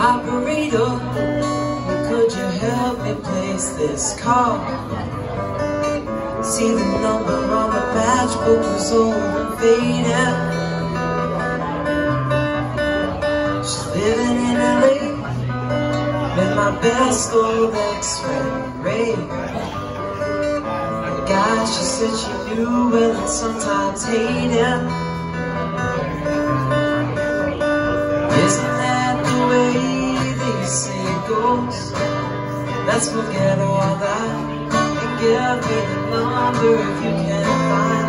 Operator, could you help me place this call? See the number on book was old and faded. She's living in LA with my best old ex-friend, Ray The guy she said she knew well and sometimes hated. Isn't that the way they say it goes? Let's forget all that and give me the number if you can find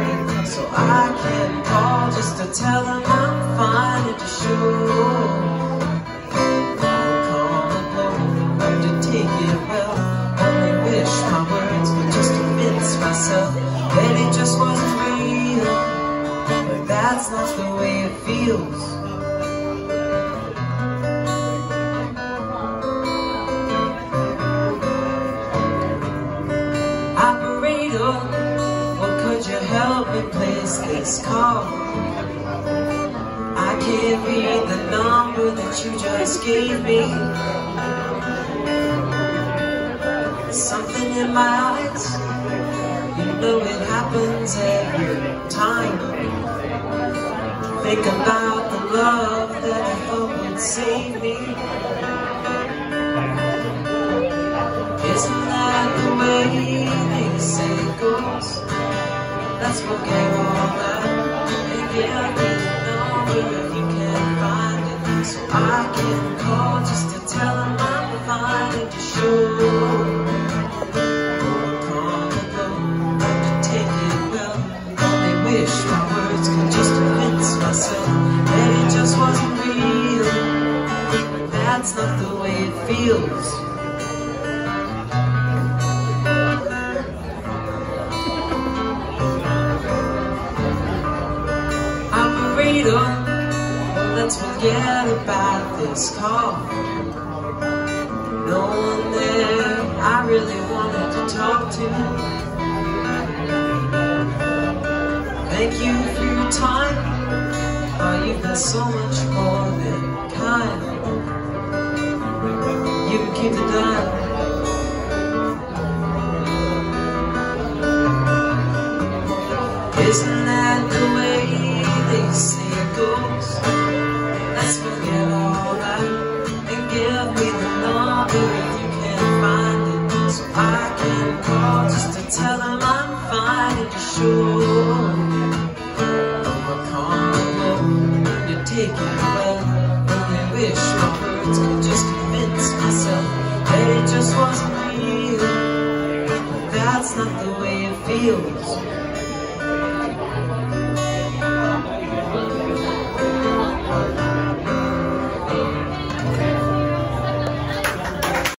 I can call just to tell them I'm fine and to show the blow to take it well Only wish my words could just convince myself That it just wasn't real But that's not the way it feels me place this call? I can't read the number that you just gave me Something in my eyes, you know it happens every time Think about the love that I hope would save me Isn't that the way they say it goes? Let's give me the number if you can find it. So I call just to tell them I'm wish my words could just convince myself That it just wasn't real. That's not the way it feels Well, let's forget about this call. No one there I really wanted to talk to. Thank you for your time. Oh, you've been so much more than kind. You can keep the dial. Isn't that just to tell 'em I'm fine and sure. To take it well, only wish my words can just convince myself that it just wasn't real But that's not the way it feels